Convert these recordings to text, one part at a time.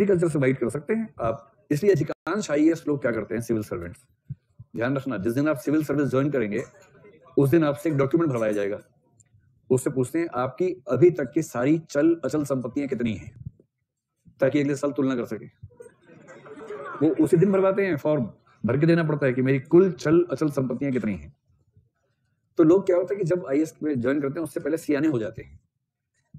Agriculture से white कर सकते हैं। आप, इसलिए अधिकांश आई लोग क्या करते हैं? सिविल सर्वेंट्स ध्यान रखना, जिस दिन आप सिविल सर्विस ज्वाइन करेंगे, उस दिन आपसे एक डॉक्यूमेंट भरवाया जाएगा। उससे पूछते हैं, आपकी अभी तक की सारी चल, अचल संपत्तियाँ कितनी हैं? ताकि अगले साल तुलना कर सके। वो उसी दिन भरवाते हैं फॉर्म भर के देना पड़ता है कि मेरी कुल चल, अचल संपत्तियाँ कितनी हैं। तो लोग क्या होता है कि जब आई में ज्वाइन करते हैं, उससे पहले सियाने हो जाते हैं।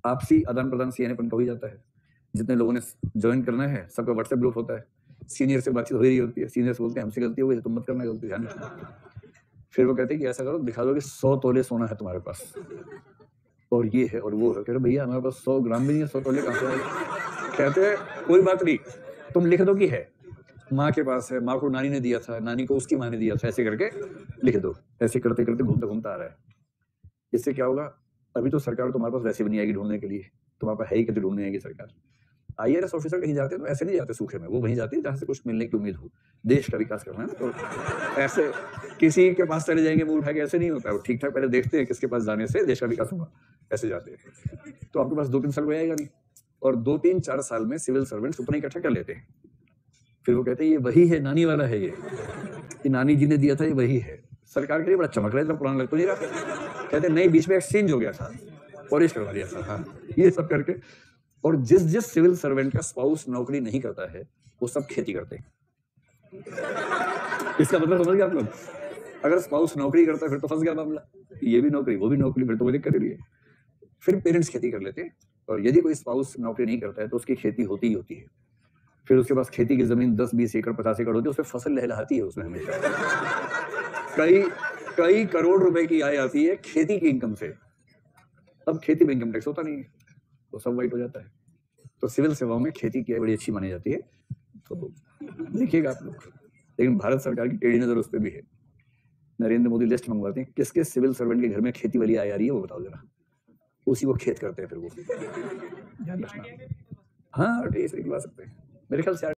आपसी आदान प्रदान सियानेपन का हो जाता है। जितने लोगों ने ज्वाइन करना है, सबका व्हाट्सएप ग्रुप होता है। सीनियर से बातचीत हो रही होती है सीनियर से बोलते हैं, हमसे गलती हो गई तुम मत करना, गलती ध्यान फिर वो कहते हैं कि ऐसा करो, दिखा दो कि सौ तोले सोना है तुम्हारे पास। और ये है और वो है। कह भैया, हमारे पास सौ ग्राम भी नहीं है, सौ तोले कहाँ से कहते हैं, कोई बात नहीं, तुम लिख दो कि है। माँ के पास है, माँ को नानी ने दिया था, नानी को उसकी माँ ने दिया था, ऐसे करके लिख दो। ऐसे करते करते घूमते घूमता आ रहा है। इससे क्या होगा, अभी तो सरकार तुम्हारे पास वैसे भी नहीं आएगी ढूँढने के लिए। तुम्हारे पास है ही कभी ढूँढने आएगी सरकार। आई ऑफिसर कहीं जाते हैं तो ऐसे नहीं जाते सूखे में, वो वहीं जाते हैं जहाँ से कुछ मिलने की उम्मीद हो। देश का विकास करना है ना तो ऐसे किसी के पास चले जाएँगे मुँह उठा के ऐसे नहीं होता। है ठीक ठाक पहले देखते हैं किसके पास जाने से देश का विकास होगा, ऐसे जाते हैं। तो आपके पास दो तीन साल आएगा नहीं, और दो तीन चार साल में सिविल सर्वेंट्स उतना इकट्ठा कर लेते हैं। फिर वो कहते हैं, ये वही है, नानी वाला है ये। ये नानी जी ने दिया था, ये वही है। सरकार के लिए बड़ा चमक रहा है पुराना लग तो नहीं रहा। कहते नहीं, बीच में एक्सचेंज हो गया था पॉलिश करवा दिया था। हाँ ये सब करके और जिस जिस सिविल सर्वेंट का स्पाउस नौकरी नहीं करता है, वो सब खेती करते हैं। इसका मतलब समझ गया आप लोग? अगर स्पाउस नौकरी करता है, फिर तो फंस गया मामला। ये भी नौकरी, वो भी नौकरी, फिर तो वो दिक्कत है। फिर पेरेंट्स खेती कर लेते हैं। और यदि कोई स्पाउस नौकरी नहीं करता है तो उसकी खेती होती ही होती है। फिर उसके पास खेती की ज़मीन दस, बीस एकड़, पचास एकड़ होती है, उसमें फ़सल लहलाती है उसमें हमेशा। कई कई करोड़ रुपए की आय आती है खेती की इनकम से। अब खेती में इनकम टैक्स होता नहीं है। तो सब वाइट हो जाता है। तो सिविल सेवाओं में खेती की बड़ी अच्छी मानी जाती है। तो देखिएगा आप लोग। लेकिन भारत सरकार की टेढ़ी नज़र उस पर भी है। नरेंद्र मोदी लिस्ट मंगवाते हैं किसके किस सिविल सर्वेंट के घर में खेती वाली आ रही है वो बताओ जरा। उसी को खेत करते हैं फिर वो। ध्यान रखना। हाँ ठीक है सकते हैं। मेरे ख्याल से